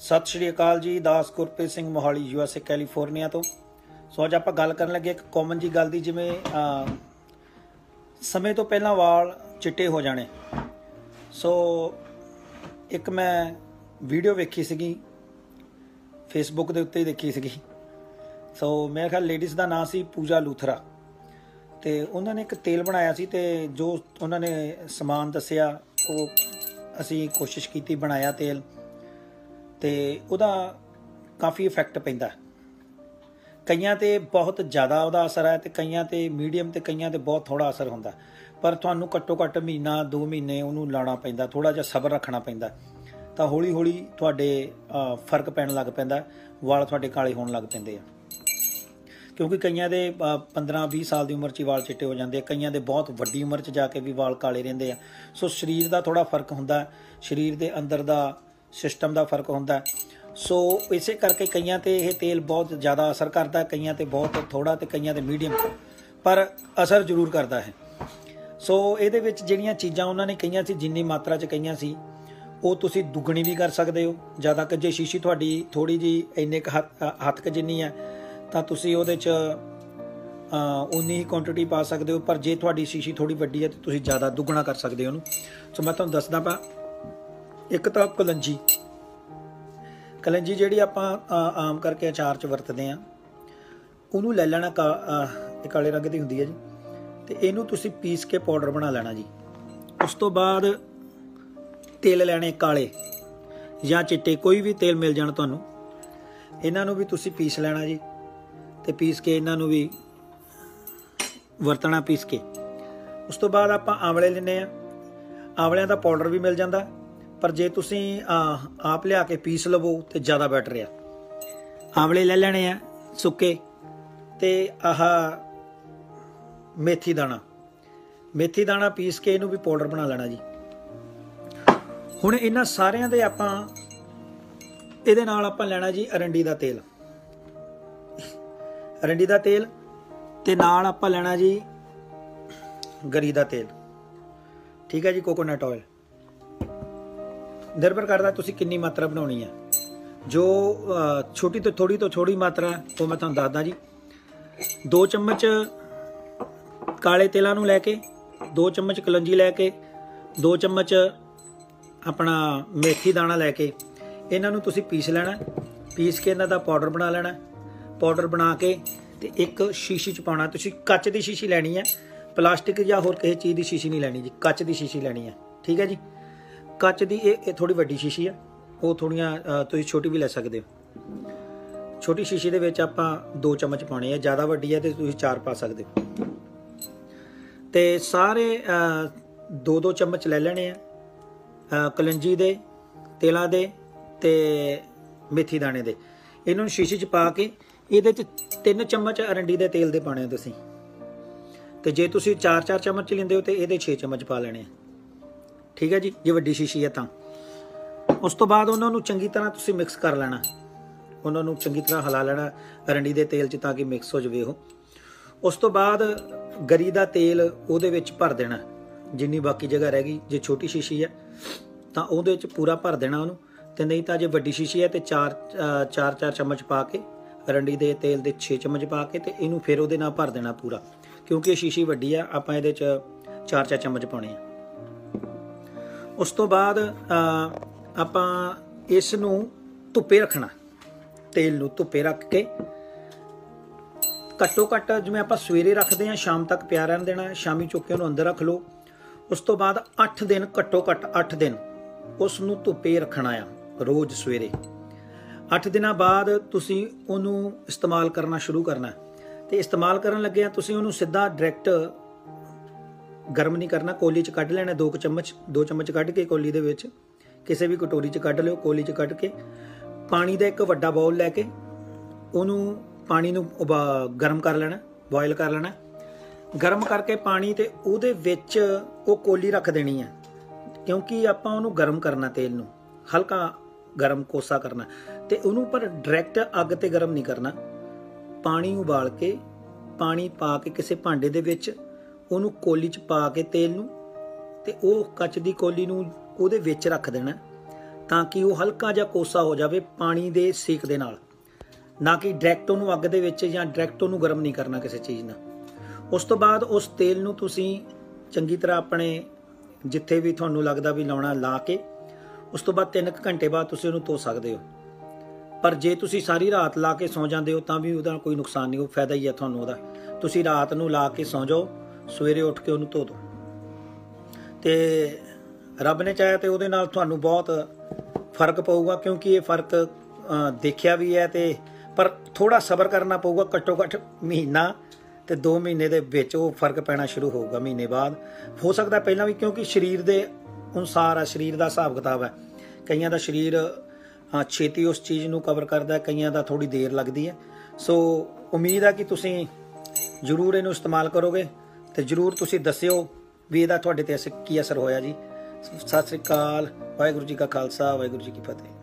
ਸਤਿ ਸ਼੍ਰੀ ਅਕਾਲ ਜੀ, ਦਾਸ Gurpreet Singh Mohali U S A California ਤੋਂ। ਸੋ ਅੱਜ ਆਪਾਂ ਗੱਲ ਕਰਨ ਲੱਗੇ ਇੱਕ ਕਾਮਨ ਜੀ ਗੱਲ ਦੀ, ਜਿਵੇਂ ਸਮੇਂ ਤੋਂ ਪਹਿਲਾਂ ਵਾਲ ਚਿੱਟੇ ਹੋ ਜਾਣੇ। ਸੋ ਇੱਕ ਮੈਂ ਵੀਡੀਓ ਵੇਖੀ ਸੀਗੀ ਫੇਸਬੁੱਕ ਦੇ ਉੱਤੇ ਹੀ ਦੇਖੀ ਸੀਗੀ। ਸੋ ਮੇਰੇ ਖਿਆਲ ਲੇਡੀਜ਼ ਦਾ ਨਾਮ ਸੀ ਪੂਜਾ ਲੂਥਰਾ। ਤੇ ਉਹਨਾਂ ਨੇ ਇੱਕ ਤੇਲ ਬਣਾਇਆ ਸੀ ਤੇ ਜੋ ਉਹਨਾਂ ਨੇ ਸਮਾਨ ਦੱਸਿਆ, ਉਹ ਅਸੀਂ ਕੋਸ਼ਿਸ਼ ਕੀਤੀ ਬਣਾਇਆ ਤੇਲ। ਤੇ ਉਹਦਾ ਕਾਫੀ ਇਫੈਕਟ ਪੈਂਦਾ। ਕਈਆਂ ਤੇ ਬਹੁਤ ਜ਼ਿਆਦਾ ਉਹਦਾ ਅਸਰ ਹੈ ਤੇ ਕਈਆਂ ਤੇ ਮੀਡੀਅਮ ਤੇ ਕਈਆਂ ਤੇ ਬਹੁਤ ਥੋੜਾ ਅਸਰ ਹੁੰਦਾ। ਪਰ ਤੁਹਾਨੂੰ ਘੱਟੋ ਘੱਟ ਮਹੀਨਾ 2 ਮਹੀਨੇ ਉਹਨੂੰ ਲਾਣਾ ਪੈਂਦਾ ਥੋੜਾ ਜਿਹਾ ਸਬਰ ਰੱਖਣਾ ਪੈਂਦਾ। ਤਾਂ ਹੌਲੀ ਹੌਲੀ ਤੁਹਾਡੇ ਫ਼ਰਕ ਪੈਣ ਲੱਗ ਪੈਂਦਾ, ਵਾਲ ਤੁਹਾਡੇ ਕਾਲੇ ਹੋਣ ਲੱਗ ਪੈਂਦੇ ਆ। ਕਿਉਂਕਿ ਕਈਆਂ ਦੇ 15-20 ਸਾਲ ਦੀ ਉਮਰ 'ਚ ਵਾਲ ਚਿੱਟੇ ਹੋ ਜਾਂਦੇ ਆ, ਕਈਆਂ ਦੇ ਬਹੁਤ ਵੱਡੀ ਉਮਰ 'ਚ ਜਾ ਕੇ ਵੀ ਵਾਲ ਕਾਲੇ ਰਹਿੰਦੇ ਆ। ਸੋ ਸਰੀਰ ਦਾ ਥੋੜਾ ਫ਼ਰਕ ਹੁੰਦਾ, ਸਰੀਰ ਦੇ ਅੰਦਰ ਦਾ ਸਿਸਟਮ ਦਾ ਫ਼ਰਕ ਹੁੰਦਾ ਸੋ ਇਸੇ ਕਰਕੇ ਕਈਆਂ ਤੇ ਇਹ ਤੇਲ ਬਹੁਤ ਜ਼ਿਆਦਾ ਅਸਰ ਕਰਦਾ ਕਈਆਂ ਤੇ ਬਹੁਤ ਥੋੜਾ ਤੇ ਕਈਆਂ ਤੇ ਮੀਡੀਅਮ ਪਰ ਅਸਰ ਜ਼ਰੂਰ ਕਰਦਾ ਹੈ। ਸੋ ਇਹਦੇ ਵਿੱਚ ਜਿਹੜੀਆਂ ਚੀਜ਼ਾਂ ਉਹਨਾਂ ਨੇ ਕਹੀਆਂ ਸੀ, ਜਿੰਨੀ ਮਾਤਰਾ 'ਚ ਕਹੀਆਂ ਸੀ, ਉਹ ਤੁਸੀਂ ਦੁੱਗਣੀ ਵੀ ਕਰ ਸਕਦੇ ਹੋ। ਜ਼ਿਆਦਾ ਕਿ ਜੇ ਸ਼ੀਸ਼ੀ ਤੁਹਾਡੀ ਥੋੜੀ ਜੀ ਇੰਨੇ ਕੁ ਹੱਥ ਹੱਥ ਕ ਜਿੰਨੀ ਹੈ, ਤਾਂ ਤੁਸੀਂ ਉਹਦੇ 'ਚ ਉਨੀ ਹੀ ਕੁਆਂਟੀਟੀ ਪਾ ਸਕਦੇ ਹੋ। ਪਰ ਜੇ ਤੁਹਾਡੀ ਸ਼ੀਸ਼ੀ ਥੋੜੀ ਵੱਡੀ ਹੈ, ਤਾਂ ਤੁਸੀਂ ਜ਼ਿਆਦਾ ਦੁੱਗਣਾ ਕਰ ਸਕਦੇ ਹੋ ਉਹਨੂੰ। ਸੋ ਮੈਂ ਤੁਹਾਨੂੰ ਦੱਸਦਾ ਪਾ ਇੱਕ ਤਾਂ ਕਲੰਜੀ। ਕਲੰਜੀ ਜਿਹੜੀ ਆਪਾਂ ਆਮ ਕਰਕੇ ਅਚਾਰ 'ਚ ਵਰਤਦੇ ਆ, ਉਹਨੂੰ ਲੈ ਲੈਣਾ ਕਾ- ਇਹ ਕਾਲੇ ਰੰਗ ਦੀ ਹੁੰਦੀ ਹੈ ਜੀ। ਤੇ ਇਹਨੂੰ ਤੁਸੀਂ ਪੀਸ ਕੇ ਪਾਊਡਰ ਬਣਾ ਲੈਣਾ ਜੀ। ਉਸ ਤੋਂ ਬਾਅਦ ਤੇਲ ਲੈਣੇ ਕਾਲੇ, ਜਾਂ ਚਿੱਟੇ, ਕੋਈ ਵੀ ਤੇਲ ਮਿਲ ਜਾਣ ਤੁਹਾਨੂੰ। ਇਹਨਾਂ ਨੂੰ ਵੀ ਤੁਸੀਂ ਪੀਸ ਲੈਣਾ ਜੀ, ਤੇ ਪੀਸ ਕੇ ਇਹਨਾਂ ਨੂੰ ਵੀ ਵਰਤਣਾ ਪੀਸ ਕੇ। ਉਸ ਤੋਂ ਬਾਅਦ ਆਪਾਂ ਆਂਵਲੇ ਲੈਨੇ ਆ। ਆਂਵਲਿਆਂ ਦਾ ਪਾਊਡਰ ਵੀ ਮਿਲ ਜਾਂਦਾ। ਪਰ ਜੇ ਤੁਸੀਂ ਆਪ ਲਿਆ ਕੇ ਪੀਸ ਲਵੋ ਤੇ ਜ਼ਿਆਦਾ ਬੈਟਰ ਆ। ਆਂਵਲੇ ਲੈ ਲੈਣੇ ਆ, ਸੁੱਕੇ ਤੇ ਆਹ ਮੇਥੀ ਦਾਣਾ। ਮੇਥੀ ਦਾਣਾ ਪੀਸ ਕੇ ਇਹਨੂੰ ਵੀ ਪਾਊਡਰ ਬਣਾ ਲੈਣਾ ਜੀ। ਹੁਣ ਇਹਨਾਂ ਸਾਰਿਆਂ ਦੇ ਆਪਾਂ, ਇਹਦੇ ਨਾਲ ਆਪਾਂ ਲੈਣਾ ਜੀ ਅਰੰਡੀ ਦਾ ਤੇਲ। ਅਰੰਡੀ ਦਾ ਤੇਲ ਤੇ ਨਾਲ ਆਪਾਂ ਲੈਣਾ ਜੀ ਗਰੀ ਦਾ ਤੇਲ। ਠੀਕ ਹੈ ਜੀ ਕੋਕੋਨਟ ਆਇਲ ਨਿਰਭਰ ਕਰਦਾ ਤੁਸੀਂ ਕਿੰਨੀ ਮਾਤਰਾ ਬਣਾਉਣੀ ਹੈ ਜੋ ਛੋਟੀ ਤੋਂ ਥੋੜੀ ਤੋਂ ਥੋੜੀ ਮਾਤਰਾ, ਉਹ ਮੈਂ ਤੁਹਾਨੂੰ ਦੱਸਦਾ ਜੀ। 2 ਚਮਚ ਕਾਲੇ ਤੇਲਾਂ ਨੂੰ ਲੈ ਕੇ 2 ਚਮਚ ਕਲੰਜੀ ਲੈ ਕੇ 2 ਚਮਚ ਆਪਣਾ ਮੇਥੀ ਦਾਣਾ ਲੈ ਕੇ, ਇਹਨਾਂ ਨੂੰ ਤੁਸੀਂ ਪੀਸ ਲੈਣਾ। ਪੀਸ ਕੇ ਇਹਨਾਂ ਦਾ ਪਾਊਡਰ ਬਣਾ ਲੈਣਾ। ਪਾਊਡਰ ਬਣਾ ਕੇ ਤੇ ਇੱਕ ਸ਼ੀਸ਼ੀ ਚ ਪਾਉਣਾ। ਤੁਸੀਂ ਕੱਚ ਦੀ ਸ਼ੀਸ਼ੀ ਲੈਣੀ ਹੈ ਪਲਾਸਟਿਕ ਜਾਂ ਹੋਰ ਕਿਸੇ ਚੀਜ਼ ਦੀ ਸ਼ੀਸ਼ੀ ਨਹੀਂ ਲੈਣੀ ਜੀ। ਕੱਚ ਦੀ ਸ਼ੀਸ਼ੀ ਲੈਣੀ ਹੈ ਠੀਕ ਹੈ ਜੀ? ਕੱਚ ਦੀ ਇਹ ਇਹ ਥੋੜੀ ਵੱਡੀ ਸ਼ੀਸ਼ੀ ਹੈ ਉਹ ਥੋੜੀਆਂ ਤੁਸੀਂ ਛੋਟੀ ਵੀ ਲੈ ਸਕਦੇ ਹੋ। ਛੋਟੀ ਸ਼ੀਸ਼ੀ ਦੇ ਵਿੱਚ ਆਪਾਂ 2 ਚਮਚ ਪਾਉਣੇ ਆ। ਜ਼ਿਆਦਾ ਵੱਡੀ ਹੈ ਤੇ ਤੁਸੀਂ 4 ਪਾ ਸਕਦੇ ਹੋ। ਤੇ ਸਾਰੇ 2-2 ਚਮਚ ਲੈ ਲੈਣੇ ਆ। ਕਲੰਜੀ ਦੇ, ਤੇਲਾਂ ਦੇ ਤੇ ਮੇਥੀ ਦਾਣੇ ਦੇ। ਇਹਨਾਂ ਨੂੰ ਸ਼ੀਸ਼ੀ 'ਚ ਪਾ ਕੇ ਇਹਦੇ 'ਚ 3 ਚਮਚ ਅਰੰਡੀ ਦੇ ਤੇਲ ਦੇ ਪਾਣੇ ਆ ਤੁਸੀਂ। ਤੇ ਜੇ ਤੁਸੀਂ 4-4 ਚਮਚ ਲੈਂਦੇ ਹੋ ਤੇ ਇਹਦੇ 6 ਚਮਚ ਪਾ ਲੈਣੇ ਆ। ਠੀਕ ਹੈ ਜੀ, ਜੇ ਵੱਡੀ ਸ਼ੀਸ਼ੀ ਹੈ ਤਾਂ। ਉਸ ਤੋਂ ਬਾਅਦ ਉਹਨਾਂ ਨੂੰ ਚੰਗੀ ਤਰ੍ਹਾਂ ਤੁਸੀਂ ਮਿਕਸ ਕਰ ਲੈਣਾ। ਉਹਨਾਂ ਨੂੰ ਚੰਗੀ ਤਰ੍ਹਾਂ ਹਿਲਾ ਲੈਣਾ ਰੰਡੀ ਦੇ ਤੇਲ 'ਚ ਤਾਂ ਕਿ ਮਿਕਸ ਹੋ ਜਾਵੇ ਉਹ। ਉਸ ਤੋਂ ਬਾਅਦ ਗਰੀ ਦਾ ਤੇਲ ਉਹਦੇ ਵਿੱਚ ਭਰ ਦੇਣਾ। ਜਿੰਨੀ ਬਾਕੀ ਜਗ੍ਹਾ ਰਹਿ ਗਈ, ਜੇ ਛੋਟੀ ਸ਼ੀਸ਼ੀ ਹੈ, ਤਾਂ ਉਹਦੇ ਵਿੱਚ ਪੂਰਾ ਭਰ ਦੇਣਾ ਉਹਨੂੰ। ਤੇ ਨਹੀਂ ਤਾਂ ਜੇ ਵੱਡੀ ਸ਼ੀਸ਼ੀ ਹੈ ਤੇ 4 ਚਾਰ ਚਾਰ ਚਮਚ ਪਾ ਕੇ ਰੰਡੀ ਦੇ ਤੇਲ ਦੇ 6 ਚਮਚ ਪਾ ਕੇ ਤੇ ਇਹਨੂੰ ਫਿਰ ਉਹਦੇ ਨਾਲ ਭਰ ਦੇਣਾ ਪੂਰਾ। ਕਿਉਂਕਿ ਇਹ ਸ਼ੀਸ਼ੀ ਵੱਡੀ ਆ, ਆਪਾਂ ਇਹਦੇ 'ਚ 4-4 ਚਮਚ ਪਾਉਣੇ ਆ। ਉਸ ਤੋਂ ਬਾਅਦ ਆਪਾਂ ਇਸ ਨੂੰ ਧੁੱਪੇ ਰੱਖਣਾ। ਤੇਲ ਨੂੰ ਧੁੱਪੇ ਰੱਖ ਕੇ। ਘੱਟੋ ਘੱਟ ਜਿਵੇਂ ਆਪਾਂ ਸਵੇਰੇ ਰੱਖਦੇ ਹਾਂ, ਸ਼ਾਮ ਤੱਕ ਪਿਆ ਰਹਿਣ ਦੇਣਾ, ਸ਼ਾਮੀ ਚੁੱਕ ਕੇ ਉਹਨੂੰ ਅੰਦਰ ਰੱਖ ਲਓ। ਉਸ ਤੋਂ ਬਾਅਦ 8 ਦਿਨ, ਘੱਟੋ ਘੱਟ 8 ਦਿਨ ਉਸ ਨੂੰ ਧੁੱਪੇ ਰੱਖਣਾ ਆ, ਰੋਜ਼ ਸਵੇਰੇ। 8 ਦਿਨਾਂ ਬਾਅਦ ਤੁਸੀਂ ਉਹਨੂੰ ਇਸਤੇਮਾਲ ਕਰਨਾ ਸ਼ੁਰੂ ਕਰਨਾ। ਹੈ। ਤੇ ਇਸਤੇਮਾਲ ਕਰਨ ਲੱਗਿਆ ਤੁਸੀਂ ਉਹਨੂੰ ਸਿੱਧਾ ਡਾਇਰੈਕਟ ਗਰਮ ਨਹੀਂ ਕਰਨਾ, ਕੋਲੀ ਚ ਕੱਢ ਲੈਣਾ 2 ਚਮਚ 2 ਚਮਚ ਕੱਢ ਕੇ ਕੋਲੀ ਦੇ ਵਿੱਚ, ਕਿਸੇ ਵੀ ਕਟੋਰੀ ਚ ਕੱਢ ਲਿਓ, ਕੋਲੀ ਚ ਕੱਢ ਕੇ। ਪਾਣੀ ਦਾ ਇੱਕ ਵੱਡਾ ਬਾਉਲ ਲੈ ਕੇ, ਉਹਨੂੰ ਪਾਣੀ ਨੂੰ ਉਬਾ- ਗਰਮ ਕਰ ਲੈਣਾ ਬੋਇਲ ਕਰ ਲੈਣਾ। ਗਰਮ ਕਰਕੇ ਪਾਣੀ ਤੇ ਉਹਦੇ ਵਿੱਚ ਉਹ ਕੋਲੀ ਰੱਖ ਦੇਣੀ ਹੈ ਕਿਉਂਕਿ ਆਪਾਂ ਉਹਨੂੰ ਗਰਮ ਕਰਨਾ ਤੇਲ ਨੂੰ, ਹਲਕਾ ਗਰਮ ਕੋਸਾ ਕਰਨਾ, ਤੇ ਉਹਨੂੰ ਪਰ ਡਾਇਰੈਕਟ ਅੱਗ ਤੇ ਗਰਮ ਨਹੀਂ ਕਰਨਾ। ਪਾਣੀ ਉਬਾਲ ਕੇ, ਪਾਣੀ ਪਾ ਕੇ ਕਿਸੇ ਭਾਂਡੇ ਦੇ ਵਿੱਚ ਉਹਨੂੰ ਕੋਲੀ 'ਚ ਪਾ ਕੇ ਤੇਲ ਨੂੰ ਤੇ ਉਹ ਕੱਚ ਦੀ ਕੋਲੀ ਨੂੰ ਉਹਦੇ ਵਿੱਚ ਰੱਖ ਦੇਣਾ ਤਾਂ ਕਿ ਉਹ ਹਲਕਾ ਜਿਹਾ ਕੋਸਾ ਹੋ ਜਾਵੇ ਪਾਣੀ ਦੇ ਸੇਕ ਦੇ ਨਾਲ। ਨਾ ਕਿ ਡਾਇਰੈਕਟ ਉਹਨੂੰ ਅੱਗ ਦੇ ਵਿੱਚ ਜਾਂ ਡਾਇਰੈਕਟ ਉਹਨੂੰ ਗਰਮ ਨਹੀਂ ਕਰਨਾ ਕਿਸੇ ਚੀਜ਼ ਨਾਲ। ਉਸ ਤੋਂ ਬਾਅਦ ਉਸ ਤੇਲ ਨੂੰ ਤੁਸੀਂ ਚੰਗੀ ਤਰ੍ਹਾਂ ਆਪਣੇ ਜਿੱਥੇ ਵੀ ਤੁਹਾਨੂੰ ਲੱਗਦਾ ਵੀ ਲਾਉਣਾ, ਲਾ ਕੇ ਉਸ ਤੋਂ ਬਾਅਦ 3 ਘੰਟੇ ਬਾਅਦ ਤੁਸੀਂ ਉਹਨੂੰ ਧੋ ਸਕਦੇ ਹੋ। ਪਰ ਜੇ ਤੁਸੀਂ ਸਾਰੀ ਰਾਤ ਲਾ ਕੇ ਸੌਂ ਜਾਂਦੇ ਹੋ ਤਾਂ ਵੀ ਉਹਦਾ ਕੋਈ ਨੁਕਸਾਨ ਨਹੀਂ, ਉਹ ਫਾਇਦਾ ਹੀ ਹੈ ਤੁਹਾਨੂੰ ਉਹਦਾ। ਤੁਸੀਂ ਰਾਤ ਨੂੰ ਲਾ ਕੇ ਸੌਂ ਜਾਓ ਸਵੇਰੇ ਉੱਠ ਕੇ ਉਹਨੂੰ ਧੋ ਦਿਓ ਤੇ ਰੱਬ ਨੇ ਚਾਹਿਆ ਤੇ ਉਹਦੇ ਨਾਲ ਤੁਹਾਨੂੰ ਬਹੁਤ ਫ਼ਰਕ ਪਊਗਾ ਕਿਉਂਕਿ ਇਹ ਫ਼ਰਕ ਦੇਖਿਆ ਵੀ ਹੈ ਤੇ ਪਰ ਥੋੜਾ ਸਬਰ ਕਰਨਾ ਪਊਗਾ ਘੱਟੋ ਘੱਟ ਮਹੀਨਾ ਤੇ 2 ਮਹੀਨੇ ਦੇ ਵਿੱਚ ਉਹ ਫ਼ਰਕ ਪੈਣਾ ਸ਼ੁਰੂ ਹੋਊਗਾ ਮਹੀਨੇ ਬਾਅਦ। ਹੋ ਸਕਦਾ ਪਹਿਲਾਂ ਵੀ ਕਿਉਂਕਿ ਸਰੀਰ ਦੇ ਅਨੁਸਾਰ ਆ, ਸਰੀਰ ਦਾ ਹਿਸਾਬ ਕਿਤਾਬ ਹੈ। ਕਈਆਂ ਦਾ ਸਰੀਰ ਛੇਤੀ ਉਸ ਚੀਜ਼ ਨੂੰ ਕਵਰ ਕਰਦਾ ਕਈਆਂ ਦਾ ਥੋੜੀ ਦੇਰ ਲੱਗਦੀ ਹੈ। ਸੋ ਉਮੀਦ ਆ ਕਿ ਤੁਸੀਂ ਜਰੂਰ ਇਹਨੂੰ ਇਸਤੇਮਾਲ ਕਰੋਗੇ। ਤੇ ਜਰੂਰ ਤੁਸੀਂ ਦੱਸਿਓ ਵੀ ਇਹਦਾ ਤੁਹਾਡੇ ਤੇ ਅਸਰ ਕੀ ਅਸਰ ਹੋਇਆ ਜੀ। ਸਤਿ ਸ੍ਰੀ ਅਕਾਲ, ਵਾਹਿਗੁਰੂ ਜੀ ਕਾ ਖਾਲਸਾ, ਵਾਹਿਗੁਰੂ ਜੀ ਕੀ ਫਤਿਹ।